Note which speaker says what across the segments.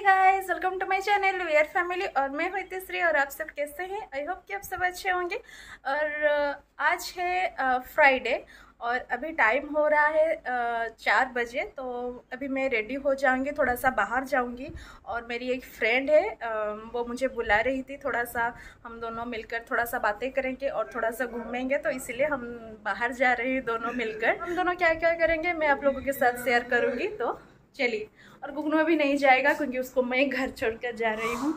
Speaker 1: Guys welcome to my channel where family और मैं हूँ इतिश्री, और आप सब कैसे हैं? आई होप कि आप सब अच्छे होंगे। और आज है फ्राइडे और अभी टाइम हो रहा है चार बजे तो अभी मैं रेडी हो जाऊँगी, थोड़ा सा बाहर जाऊँगी। और मेरी एक फ्रेंड है वो मुझे बुला रही थी, थोड़ा सा हम दोनों मिलकर थोड़ा सा बातें करेंगे और थोड़ा सा घूमेंगे तो इसीलिए हम बाहर जा रहे हैं दोनों मिलकर। हम दोनों क्या क्या करेंगे, मैं आप लोगों के साथ शेयर करूँगी तो चलिए और गुगनू अभी नहीं जाएगा क्योंकि उसको मैं घर छोड़कर जा रही हूँ।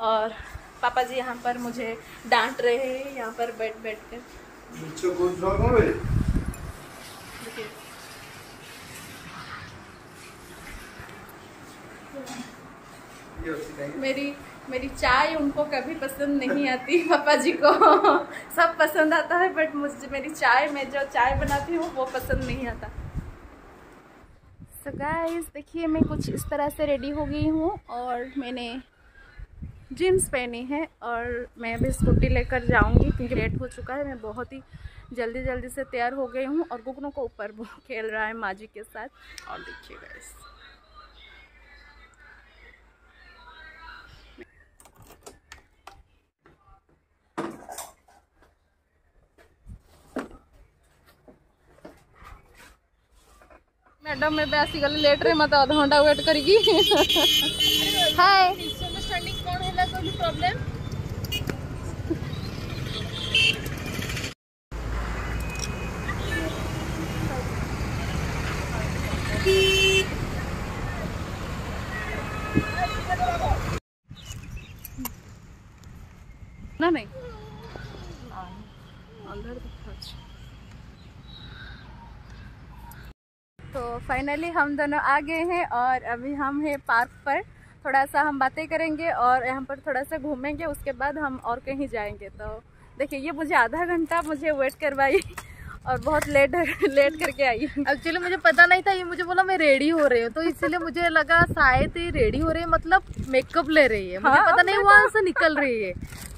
Speaker 1: और पापा जी यहाँ पर मुझे डांट रहे हैं यहाँ पर बैठ बैठ कर। मेरी मेरी चाय उनको कभी पसंद नहीं आती पापा जी को। सब पसंद आता है बट मुझे मेरी चाय मैं जो चाय बनाती हूँ वो पसंद नहीं आता। सो गाइस देखिए, मैं कुछ इस तरह से रेडी हो गई हूँ और मैंने जीन्स पहनी है और मैं अभी स्कूटी लेकर जाऊँगी क्योंकि लेट हो चुका है। मैं बहुत ही जल्दी जल्दी से तैयार हो गई हूँ और गुगनों को ऊपर खेल रहा है माजी के साथ। और देखिए गाइस मैडम मैं बेसी गल लेट रे मत आधा घंटा वेट करेगी हाय
Speaker 2: मिसअंडरस्टैंडिंग कौन है कोई प्रॉब्लम
Speaker 1: ना नहीं अंदर तो फाइनली हम दोनों आ गए हैं और अभी हम हैं पार्क पर। थोड़ा सा हम बातें करेंगे और यहाँ पर थोड़ा सा घूमेंगे उसके बाद हम और कहीं जाएँगे। तो देखिए ये मुझे आधा घंटा मुझे वेट करवाई और बहुत लेट लेट करके आई
Speaker 2: एक्चुअली मुझे पता नहीं था ये मुझे बोला मैं रेडी हो रही हूँ तो इसीलिए मुझे लगा शायद ये रेडी हो रही है मतलब मेकअप ले रही है। मुझे हाँ, पता नहीं वहाँ से निकल रही है।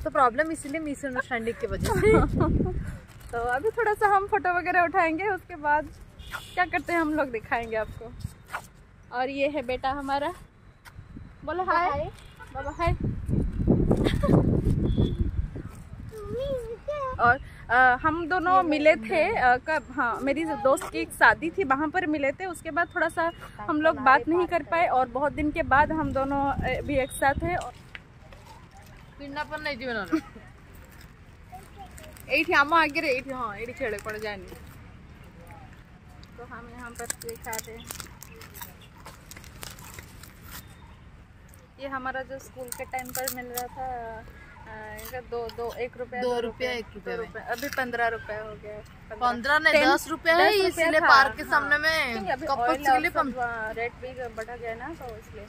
Speaker 2: तो प्रॉब्लम इसीलिए मिसअंडरस्टैंडिंग की वजह से।
Speaker 1: तो अभी थोड़ा सा हम फ़ोटो वगैरह उठाएँगे उसके बाद क्या करते हैं हम लोग दिखाएंगे आपको और ये है बेटा हमारा बोलो हाय बाबा हाय और आ, हम दोनों मिले थे आ, कब हाँ मेरी दोस्त की एक शादी थी वहाँ पर मिले थे उसके बाद थोड़ा सा हम लोग बात नहीं कर पाए और बहुत दिन के बाद हम दोनों भी एक साथ हैं
Speaker 2: नहीं जीवन ଏଇଠି ଆମ ଆଗରେ ଏଇଠି ହଁ ଏଇଠି ଖେଳେ କୁଆଡ଼େ ଯାଏନି
Speaker 1: तो हम यहाँ पर दिखा रहे ये हमारा जो स्कूल के टाइम पर मिल रहा था दो दो एक रुपया
Speaker 2: दो रुपया एक
Speaker 1: रुपया अभी पंद्रह रुपया हो गया
Speaker 2: पंद्रह नहीं दस रुपया है इसलिए पार्क के सामने में।
Speaker 1: रेट भी बढ़ा गया ना तो इसलिए।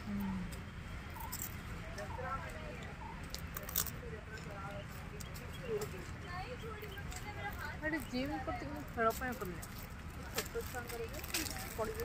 Speaker 2: जिम करते खेल पड़े नहीं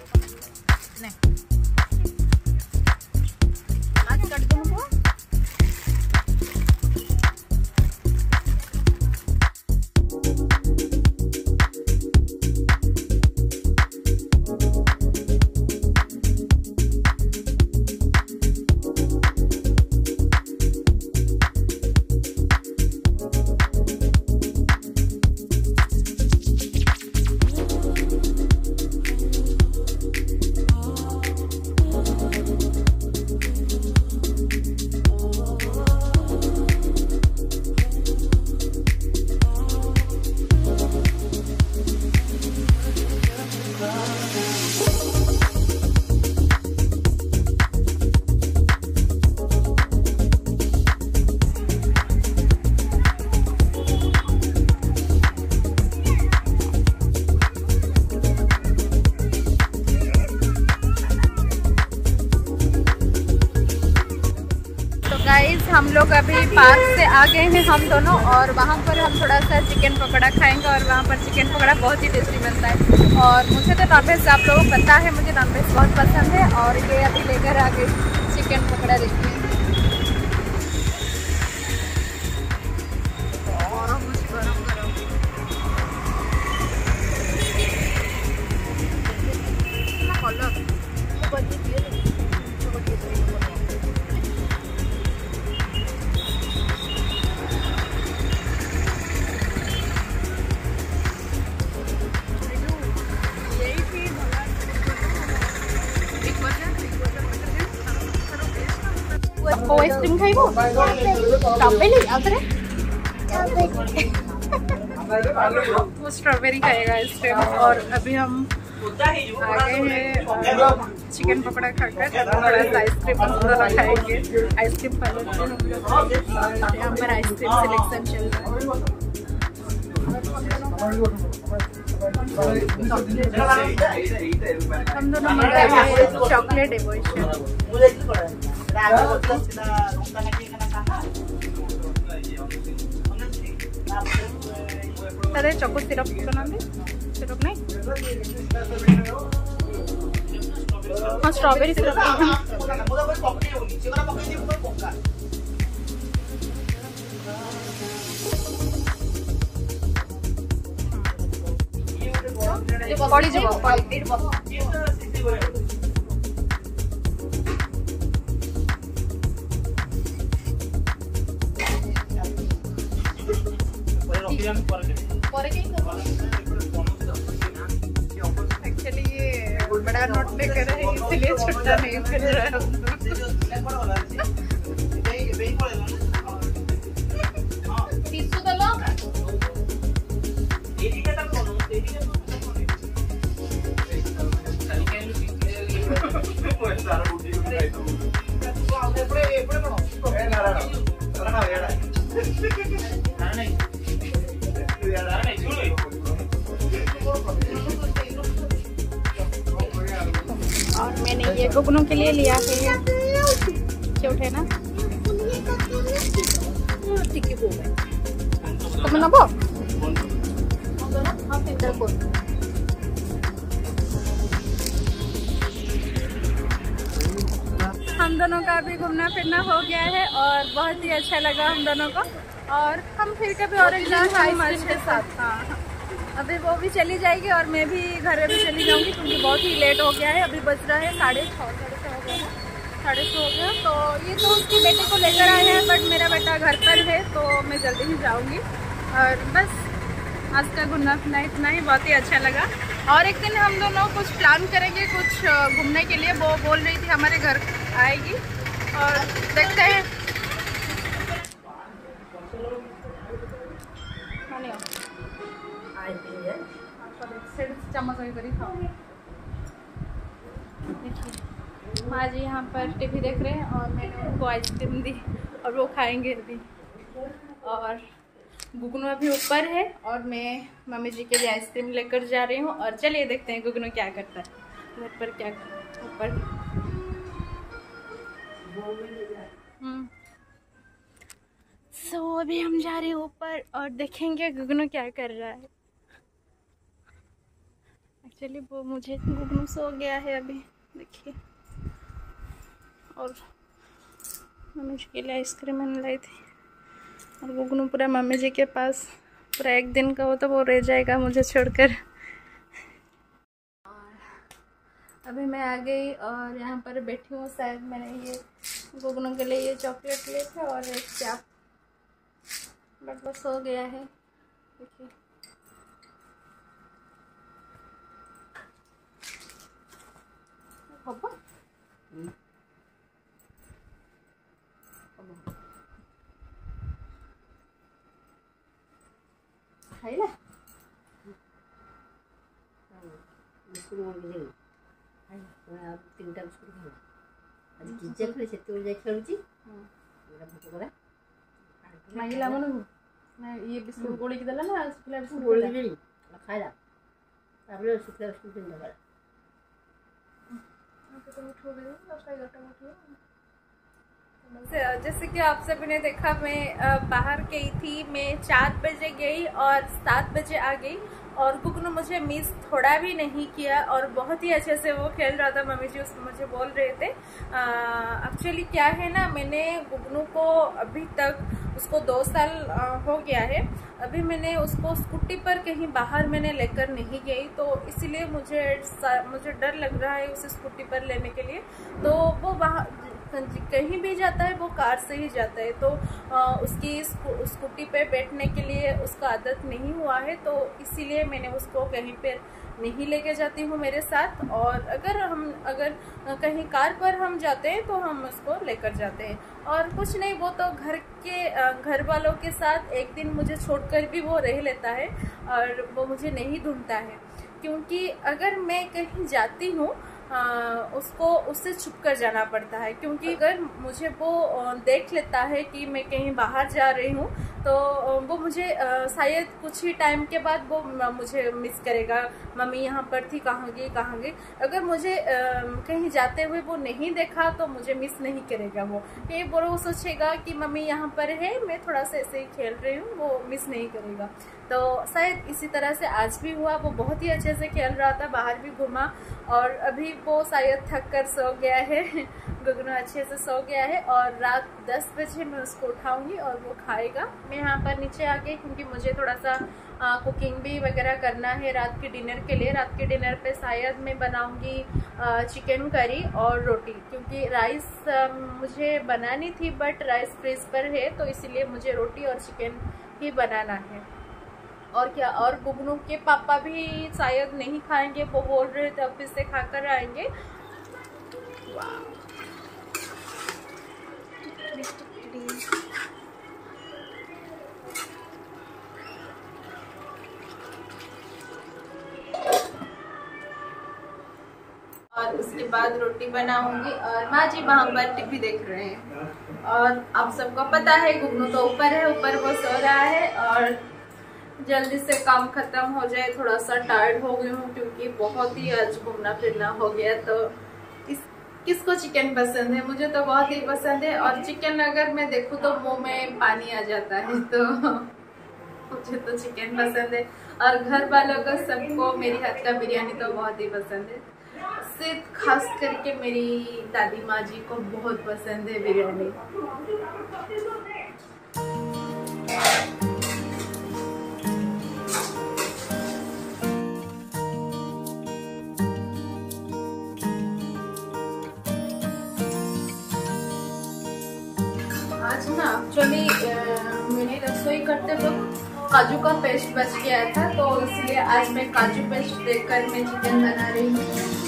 Speaker 1: लोग अभी पार्क से आ गए हैं हम दोनों और वहाँ पर हम थोड़ा सा चिकन पकौड़ा खाएँगे और वहाँ पर चिकन पकौड़ा बहुत ही टेस्टी बनता है। और मुझे तो नॉनवेज आप लोगों को पता है, मुझे नॉनवेज बहुत पसंद है और ये अभी लेकर आ गए चिकन पकौड़ा देखिए କୋଉ ଆଇସ୍କ୍ରିମ୍ ଖାଇବ ଷ୍ଟ୍ରବେରୀ ଆଉ ଥରେ वो स्ट्रॉबेरी खाएगा आइसक्रीम और अभी हम आ गए हैं चिकन पकौड़ा खाकर थोड़ा सा आइसक्रीम मसाला खाएंगे आइसक्रीम खा लेते हैं हम लोग और यहाँ पर आइसक्रीम सिलेक्शन चल रहा है हम दोनों मंगाए हैं चॉकलेट एवोशन अरे चॉको सिरप बना दे सिरप আমি পরে পরে কেই করব एक्चुअली ये बड़ा नोट में कर रहे इसलिए छोटा नहीं कर रहा हूँ
Speaker 2: टिश्यू तो लो
Speaker 3: এদিকে তো কোন এদিকে তো কোন কালকে এই পয়সা আর উঠে উঠে তো আমরা এপরে এপরে কোন এ না না না না না
Speaker 1: और मैंने ये गुगनों के लिए लिया है। क्यूट ना? तुम नबो हम दोनों का भी घूमना फिरना हो गया है और बहुत ही अच्छा लगा हम दोनों को। और हम फिर कभी और आइसक्रीम के साथ हाँ हाँ। अभी वो भी चली जाएगी और मैं भी घर भी चली जाऊँगी क्योंकि बहुत ही लेट हो गया है। अभी बज रहा है साढ़े छः साढ़े छः हो गया है। साढ़े छः हो गया। तो ये तो उसके बेटे को लेकर आए हैं बट मेरा बेटा घर पर है तो मैं जल्दी ही जाऊँगी। और बस आज का घूमना फिरना इतना ही। बहुत ही अच्छा लगा। और एक दिन हम दोनों कुछ प्लान करेंगे कुछ घूमने के लिए। वो बोल रही थी हमारे घर आएगी। और देखते हैं। चम्मच वही करी खाओ। देखिए माँ जी यहाँ पर टीवी देख रहे हैं और मैंने उनको आइसक्रीम दी और वो खाएँगे अभी। और गुगनू अभी ऊपर है और मैं मम्मी जी के लिए आइसक्रीम लेकर जा रही हूँ और चलिए देखते हैं गुगनू क्या करता है। घर पर क्या ऊपर। सो so, अभी हम जा रहे हैं ऊपर और देखेंगे गुगनू क्या कर रहा है। एक्चुअली वो मुझे गुगनू सो गया है अभी, देखिए। और मम्मी जी के लिए आइसक्रीम मैंने लाई थी। और गुगनू पूरा मम्मी जी के पास, पूरा एक दिन का हो तो वो रह जाएगा मुझे छोड़कर। अभी मैं आ गई और यहाँ पर बैठी हूँ, शायद मैंने ये गुगनू के लिए ये चॉकलेट लिए थे और एक चाप। बट वो सो गया है, देखिए। ಕೊಬ್ಬ
Speaker 4: ಇಲ್ಲ ಬಿಸ್ಕುಟ್ ಮಗಿದೇವಿ ତିନିଟା ବିସ୍କୁଟ୍ ଖାଇବା ଆଜି ଜିଜା ଖେଳେ ସେତେବେଳେ ଯାଇ ଖେଳୁଛି ଏଇଟା ଭୋକ କଲା
Speaker 1: ମାଗିଲା ମନକୁ ନା ଇଏ ବିସ୍କୁଟ୍ ଗୋଳିକି ଦେଲା ନା ଶୁଖିଲା ବିସ୍କୁଟ୍
Speaker 4: ଗୋଳିକି
Speaker 1: ଦେଲି
Speaker 4: ଖାଇଲା ତାପରେ ଶୁଖିଲା ବିସ୍କୁଟ୍
Speaker 1: କିଣିଦେଲା जैसे कि आप सभी ने देखा मैं बाहर गई थी मैं चार बजे गई और सात बजे आ गई और कुक ने मुझे मिस थोड़ा भी नहीं किया और बहुत ही अच्छे से वो खेल रहा था मम्मी जी उसको मुझे बोल रहे थे। एक्चुअली क्या है ना मैंने गुगनू को अभी तक उसको दो साल आ, हो गया है अभी मैंने उसको स्कूटी पर कहीं बाहर मैंने लेकर नहीं गई तो इसीलिए मुझे मुझे डर लग रहा है उसे स्कूटी पर लेने के लिए। तो वो वहाँ कहीं भी जाता है वो कार से ही जाता है। तो आ, उसकी स्कू- स्कूटी पे बैठने के लिए उसका आदत नहीं हुआ है तो इसीलिए मैंने उसको कहीं पर नहीं लेके जाती हूँ मेरे साथ और अगर हम, अगर कहीं कार पर हम जाते हैं तो हम उसको लेकर जाते हैं। और कुछ नहीं, वो तो घर के घर वालों के साथ एक दिन मुझे छोड़कर भी वो रह लेता है और वो मुझे नहीं ढूंढता है। क्योंकि अगर मैं कहीं जाती हूँ उसको, उससे छुप कर जाना पड़ता है। क्योंकि अगर मुझे वो देख लेता है कि मैं कहीं बाहर जा रही हूँ तो वो मुझे शायद कुछ ही टाइम के बाद वो मुझे मिस करेगा। मम्मी यहाँ पर थी, कहाँ गई कहाँ गई? अगर मुझे कहीं जाते हुए वो नहीं देखा तो मुझे मिस नहीं करेगा वो। ये वो सोचेगा कि मम्मी यहाँ पर है, मैं थोड़ा सा ऐसे ही खेल रही हूँ, वो मिस नहीं करेगा। तो शायद इसी तरह से आज भी हुआ, वो बहुत ही अच्छे से खेल रहा था, बाहर भी घूमा और अभी वो शायद थक कर सो गया है। गुगनू अच्छे से सो गया है और रात 10 बजे मैं उसको उठाऊँगी और वो खाएगा। मैं यहाँ पर नीचे आ गई क्योंकि मुझे थोड़ा सा आ, कुकिंग भी वगैरह करना है रात के डिनर के लिए। रात के डिनर पे शायद मैं बनाऊँगी चिकन करी और रोटी क्योंकि राइस आ, मुझे बनानी थी बट राइस फ्रिज पर है तो इसीलिए मुझे रोटी और चिकन ही बनाना है। और क्या और गुगनू के पापा भी शायद नहीं खाएँगे वो बोल रहे थे ऑफ़िस से खाकर आएँगे। और बाद रोटी बनाऊँगी और माँ जी वहाँ पर टीवी देख रहे हैं। और आप सबको पता है गुगनू तो ऊपर है, ऊपर वो सो रहा है और जल्दी से काम खत्म हो जाए थोड़ा सा टायर्ड हो गई हूँ क्योंकि बहुत ही आज घूमना फिरना हो गया तो इस, किसको चिकन पसंद है? मुझे तो बहुत ही पसंद है और चिकन अगर मैं देखूँ तो मुँह में पानी आ जाता है तो मुझे तो चिकन पसंद है। और घर वालों को सबको मेरी हाथ का बिरयानी तो बहुत ही पसंद है। सिर्फ़ खास करके मेरी दादी माँ जी को बहुत पसंद है बिरयानी। आज ना एक्चुअली मैंने रसोई करते वक्त काजू का पेस्ट बच गया था तो इसलिए आज मैं काजू पेस्ट देकर मैं चिकन बना रही हूँ।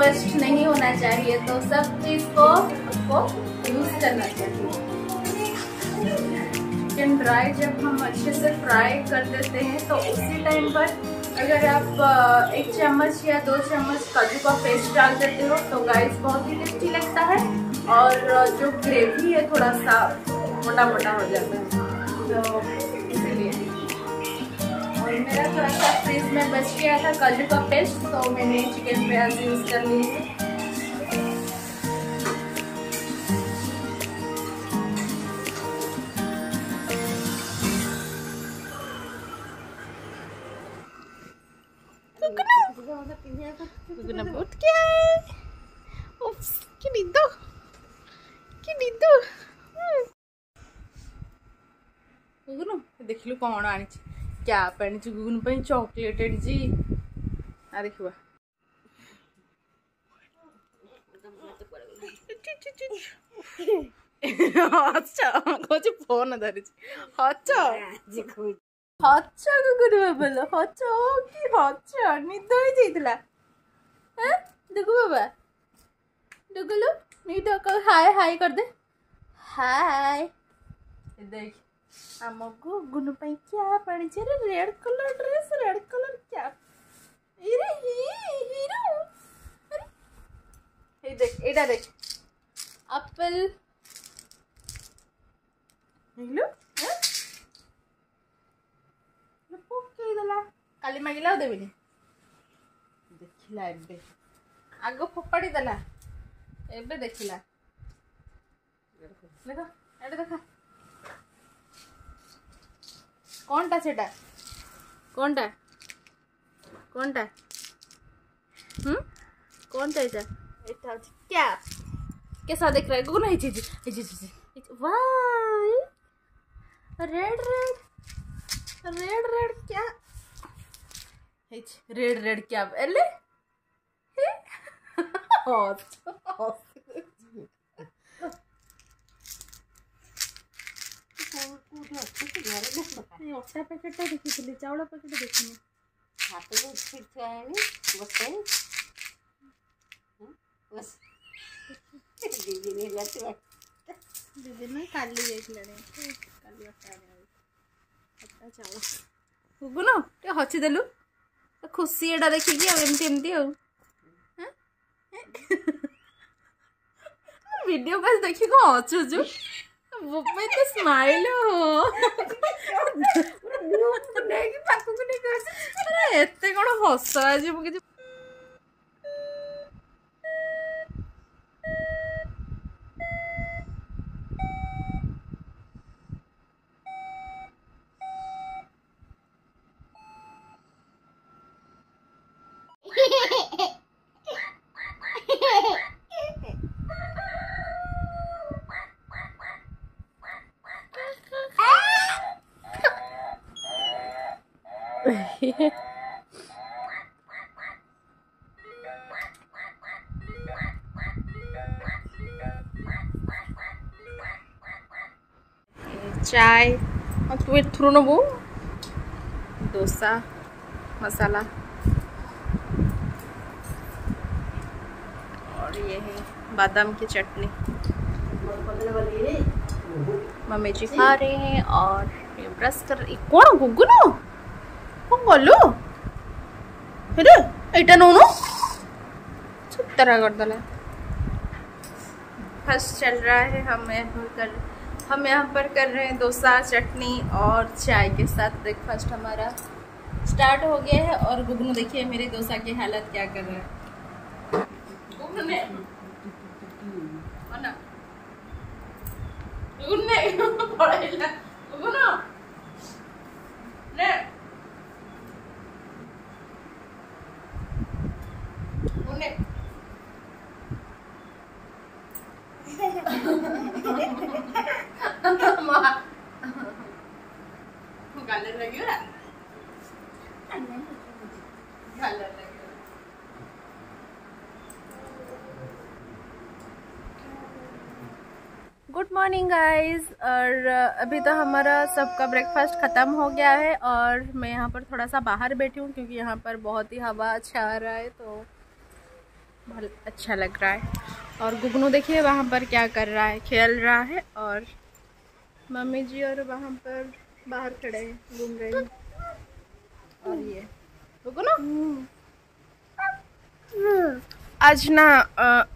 Speaker 1: वेस्ट नहीं होना चाहिए तो सब चीज़ को आपको यूज़ करना चाहिए। चिकन ड्राई जब हम अच्छे से फ्राई कर देते हैं तो उसी टाइम पर अगर आप एक चम्मच या दो चम्मच काजू का पेस्ट डाल देते हो तो गाइस बहुत ही टेस्टी लगता है और जो ग्रेवी है थोड़ा सा मोटा मोटा हो जाता है। तो और मेरा थोड़ा सा फ्रिज में बच गया था काजू का पेस्ट तो मैंने चिकन प्याज यूज़ कर ली है Gunabot que Ops, que lindo. Que lindo. ଗୁଗୁନୁ ଦେଖିଲୁ କ'ଣ ଆଣିଛି क्या ପାଣି ଗୁଗୁନ ପାଇଁ ଚକୋଲେଟ୍ ଆଣିଛି ଆରେ ଦେଖିବା ହଛ କହୁଛି ଫୋନ ଧରିଛି ହଛ ହଛ ଗୁଗୁନ ବାବା ହଛ କି ହଛ ନିଦ ହେଇଯାଇଥିଲା ଡୁଗୁ ବାବା ଡୁଗୁଲୁ ନିଦ ହାଏ ହାଏ କରିଦେ ହାଏ ଦେଖ ଆମକୁ ଗୁନୁ ପାଇଁ କ୍ୟାପ୍ ଆଣିଛି ଆରେ red colour dress red colour cap ଏରେ ହିରୋ ଏଇ ଦେଖ ଏଇଟା ଦେଖ ଆପଲ୍ ଦେଖିଲୁ ପକେଇଦେଲା କାଲି ମାଗିଲା ଆଉ ଦେବିନି ଦେଖିଲା ଏବେ ଆଗ ଫୋପାଡ଼ି ଦେଲା ଏବେ ଦେଖିଲା ଦେଖ ଏଇଟା ଦେଖା कौनटा से कौनटा? कौनटा? हम्म? कौनटा ये क्या? कैसा देख रहा है? कौन है वाह! Red red. रेड रेड क्या? रेड रेड क्या? अरे
Speaker 4: हे? ओ ओ ଅଛି କି ଘରେ ନା ବାହାରେ?
Speaker 1: ଅଟା ପ୍ୟାକେଟଟା ଦେଖିଥିଲି ଚାଉଳ ପ୍ୟାକେଟ ଦେଖିନି
Speaker 4: ହାତକୁ ଠିକ୍ ଥୁଆ ହେଇନି ବସେ ବସ ଦି ଦିନ ହେଲା ତୁ
Speaker 1: ଦି ଦିନ କାଲି ଯାଇଥିଲାଣି କାଲି ଅଟା ଆଣିବାକୁ ଅଟା ଚାଉଳ ଗୁଗୁନ ଟିକେ ହସିଦେଲୁ ଖୁସି ଏଇଟା ଦେଖିକି ଆଉ ଏମିତି ଏମିତି ଆଉ ଭିଡ଼ିଓ କାଶ ଦେଖି କ'ଣ ହସୁଛୁ ବୋପା ଏତେ ସ୍ମାଇଲ ନେଇକି ପାଖକୁ ନେଇକି ହସୁଛୁ। ଆରେ ଏତେ କ'ଣ ହସ ଆଜି ମୁଁ କିଛି चाय और तू एथुरु नबू डोसा मसाला। और ये है बादाम की चटनी। मम्मी जी खा रहे हैं और ये ब्रश कर रही। कौन गुगुनु कौन गलु हेरे एटा नौनु चुप तरह कर दला फ़र्स्ट चल रहा है हम कर हम यहाँ पर कर रहे हैं डोसा, चटनी और चाय के साथ ब्रेकफास्ट हमारा स्टार्ट हो गया है और गुगनू, देखिए मेरे डोसा की हालत क्या कर रहा है। गुगनू ने गुगनू ने पड़ेला गुगनू ने गुगनू गालर लगी ना गालर लगी गुड मॉर्निंग गाइस और अभी तो हमारा सबका ब्रेकफास्ट ख़त्म हो गया है और मैं यहाँ पर थोड़ा सा बाहर बैठी हूँ क्योंकि यहाँ पर बहुत ही हवा अच्छा आ रहा है तो बहुत अच्छा लग रहा है। और गुगनू देखिए वहाँ पर क्या कर रहा है खेल रहा है और मम्मी जी और वहाँ पर बाहर खड़े हैं घूम रहे हैं। और ये गुगनू? आज ना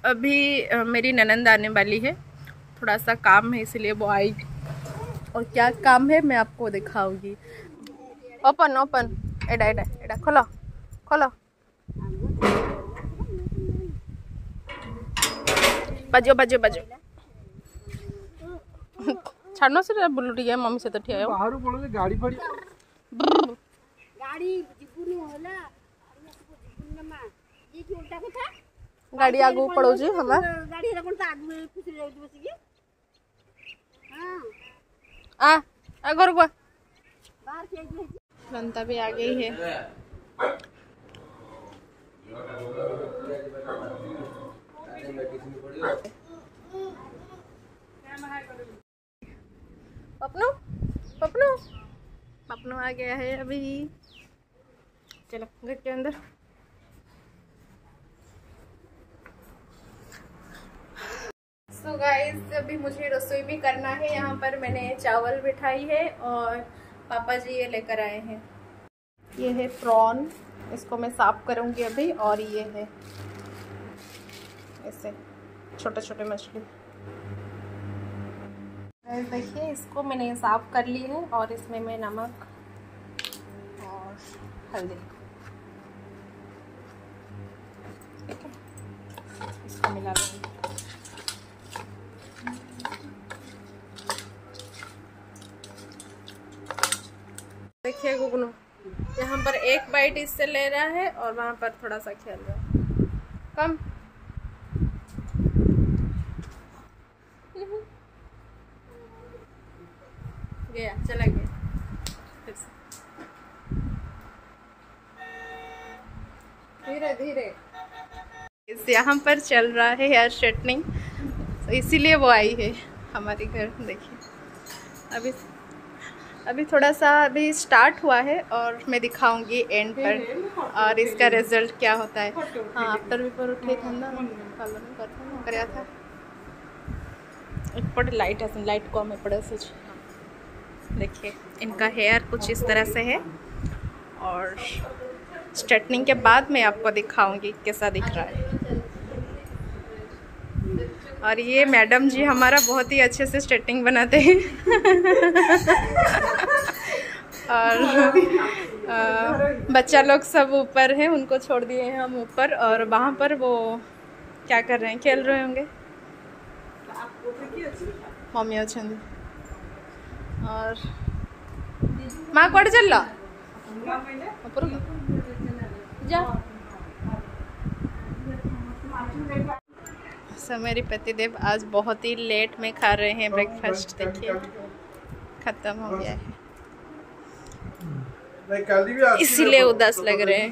Speaker 1: अभी मेरी ननंद आने वाली है। थोड़ा सा काम है इसलिए वो आई। और क्या काम है मैं आपको दिखाऊँगी। ओपन ओपन एडा एडा एडा खोलो खोलो। बजो बजो बजो। छाड़ो से तो बुलू टी मम्मी से तो
Speaker 5: ठीक है बाहर बोलो
Speaker 4: जे तो गाड़ी पड़ी। गाड़ी जिबुनी
Speaker 1: होला जिबुनी मा ये
Speaker 4: की उल्टा कथा गाड़ी आगु पड़ो जी हमें गाड़ी
Speaker 1: रे कोन आगु पिछले
Speaker 4: जाउ बसि आ अगर हुआ
Speaker 1: बनता भी आ गई है। पपनू पपनू। पपनू आ गया है अभी। चलो घर के अंदर। सो गाइस अभी मुझे रसोई भी करना है। यहाँ पर मैंने चावल बिठाई है और पापा जी ये लेकर आए हैं। ये है प्रॉन। इसको मैं साफ़ करूँगी अभी और ये है ऐसे छोटे छोटे मछली देखिए, इसको मैंने साफ़ कर ली है और इसमें मैं नमक और हल्दी। ठीक है? इसको मिला लूँगी देखिए गुगनू। यहाँ पर एक बाइट इससे ले रहा है और वहाँ पर थोड़ा सा खेल रहा है। कम। गया, चला गया। धीरे धीरे। इस यहाँ पर चल रहा है हेयर स्ट्रेटनिंग तो इसीलिए वो आई है हमारे घर, देखिए। अभी अभी थोड़ा सा अभी स्टार्ट हुआ है और मैं दिखाऊँगी एंड पर और इसका रिज़ल्ट क्या होता है। हाँ आफ्टर पेपर उठे ठंडा कराया था। ऊपर लाइट है लाइट कम है पड़े से हाँ। देखिए, इनका हेयर कुछ इस तरह से है और स्ट्रेटनिंग के बाद मैं आपको दिखाऊँगी कैसा दिख रहा है। और ये मैडम जी हमारा बहुत ही अच्छे से स्ट्रेटिंग बनाते हैं। और बच्चा लोग सब ऊपर हैं, उनको छोड़ दिए हैं हम ऊपर। और वहाँ पर वो क्या कर रहे हैं? खेल रहे होंगे? मम्मी अच्छे और माँ कौड़ चल जा। सो मेरे पतिदेव आज बहुत ही लेट में खा रहे हैं ब्रेकफास्ट देखिए। ख़त्म हो गया है। इसीलिए उदास लग रहे हैं।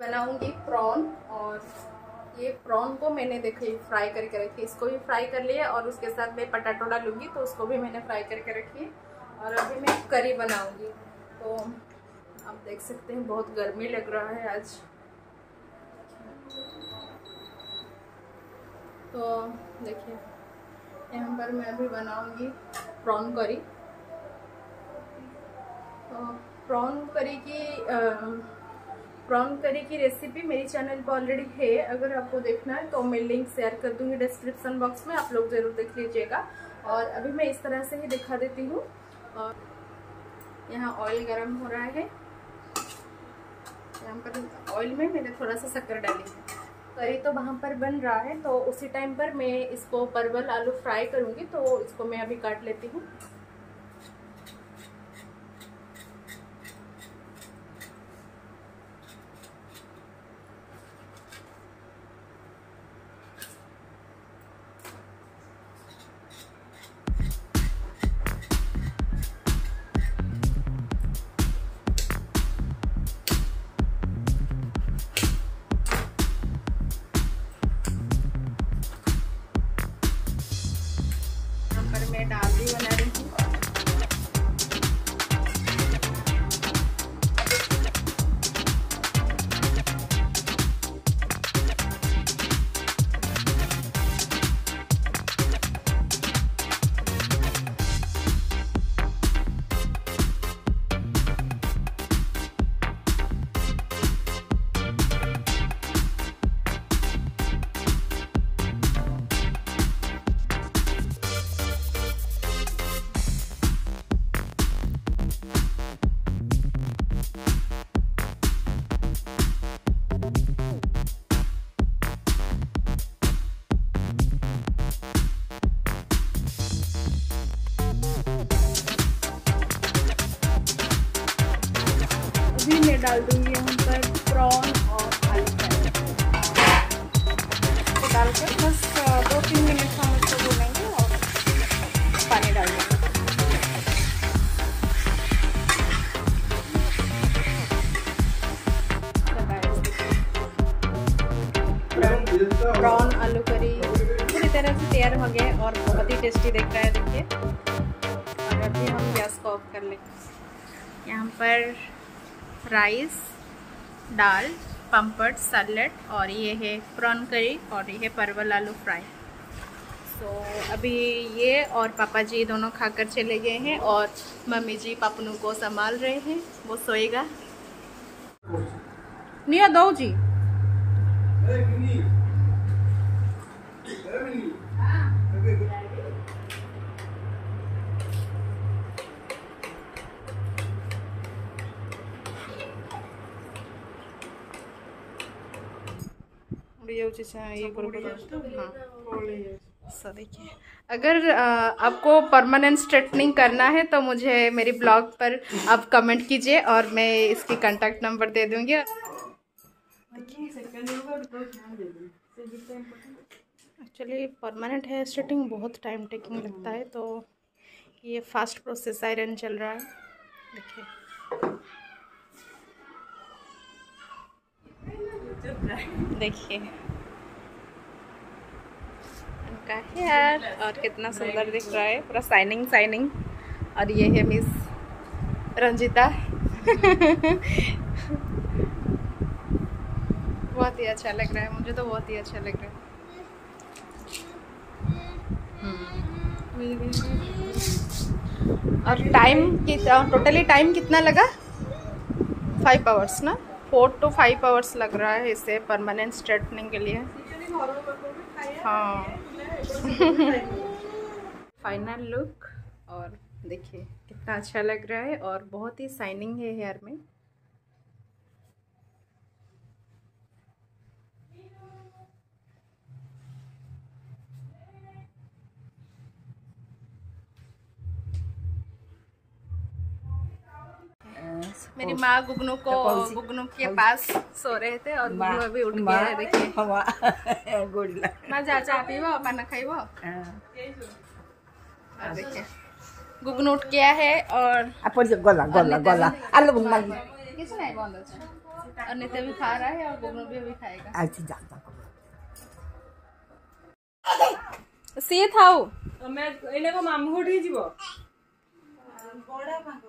Speaker 1: बनाऊँगी प्रॉन और ये प्रॉन को मैंने देखिए फ्राई करके रखी इसको भी फ्राई कर लिया और उसके साथ मैं पटाटो डालूँगी तो उसको भी मैंने फ्राई करके रखी और अभी मैं करी बनाऊँगी। तो आप देख सकते हैं, बहुत गर्मी लग रहा है आज। तो देखिए, यहाँ पर मैं अभी बनाऊँगी प्रॉन करी तो प्रॉन करी की प्रॉन करी की रेसिपी मेरी चैनल पर ऑलरेडी है। अगर आपको देखना है तो मैं लिंक शेयर कर दूँगी डिस्क्रिप्शन बॉक्स में, आप लोग ज़रूर देख लीजिएगा। और अभी मैं इस तरह से ही दिखा देती हूँ। यहाँ ऑयल गरम हो रहा है। यहाँ पर ऑयल में मैंने थोड़ा सा शक्कर डाली है। करी तो वहाँ पर बन रहा है तो उसी टाइम पर मैं इसको परवल आलू फ्राई करूँगी तो इसको मैं अभी काट लेती हूँ। राइस दाल पम्पट सैलड और ये है प्रॉन करी और ये है परवल आलू फ्राई so, अभी ये और पापा जी दोनों खाकर चले गए हैं और मम्मी जी पापनू को संभाल रहे हैं वो सोएगा। निया दो जी। देखिए। अगर आपको परमानेंट स्ट्रेटनिंग करना है तो मुझे मेरी ब्लॉग पर आप कमेंट कीजिए और मैं इसकी कांटेक्ट नंबर दे दूँगी। एक्चुअली परमानेंट हेयर स्ट्रेटिंग बहुत टाइम टेकिंग लगता है तो ये फास्ट प्रोसेस आयरन चल रहा है। देखिए। देखिए। का हेयर और कितना सुंदर दिख रहा है। पूरा शाइनिंग शाइनिंग और ये है मिस रंजिता। बहुत ही अच्छा लग रहा है। मुझे तो बहुत ही अच्छा लग रहा है। और टाइम की टोटली टाइम कितना लगा? फाइव आवर्स ना? फोर टू फाइव आवर्स लग रहा है इसे परमानेंट स्ट्रेटनिंग के लिए। हाँ। फाइनल लुक और देखिए, कितना अच्छा लग रहा है और बहुत ही शाइनिंग है हेयर में। मेरी माँ गुगनू को गुगनू के पास सो रहे थे और गुगनू अभी उठ गया है देखिए।
Speaker 4: गुड
Speaker 1: माँ चाचा आप ही वो माना खाई वो देखिए गुगनू उठ गया है और
Speaker 4: अपन गोला गोला गोला। अल्लाह बुम्मा
Speaker 1: किसने नहीं बोल और नित्य भी खा रहा है और गुगनू भी अभी खाएगा।
Speaker 4: अच्छा
Speaker 1: जाता सी थाउ तो मैं इन्हें को मामू उठ उठी जीवो। हाँ, बड़ा मामू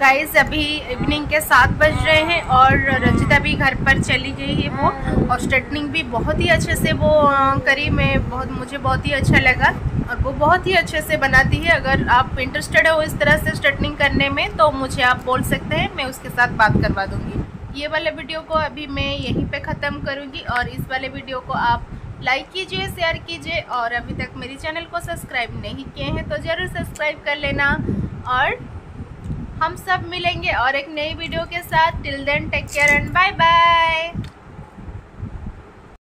Speaker 1: गाइस अभी इवनिंग के सात बज रहे हैं और रंजिता भी घर पर चली गई है वो। और स्ट्रेटनिंग भी बहुत ही अच्छे से वो करी मैं। बहुत, मुझे बहुत ही अच्छा लगा। और वो बहुत ही अच्छे से बनाती है। अगर आप इंटरेस्टेड हो इस तरह से स्ट्रेटनिंग करने में तो मुझे आप बोल सकते हैं। मैं उसके साथ बात करवा दूँगी। ये वाले वीडियो को अभी मैं यहीं पर ख़त्म करूँगी। और इस वाले वीडियो को आप लाइक कीजिए शेयर कीजिए। और अभी तक मेरे चैनल को सब्सक्राइब नहीं किए हैं तो ज़रूर सब्सक्राइब कर लेना। और हम सब मिलेंगे और एक नई वीडियो के साथ. Till then take care and bye bye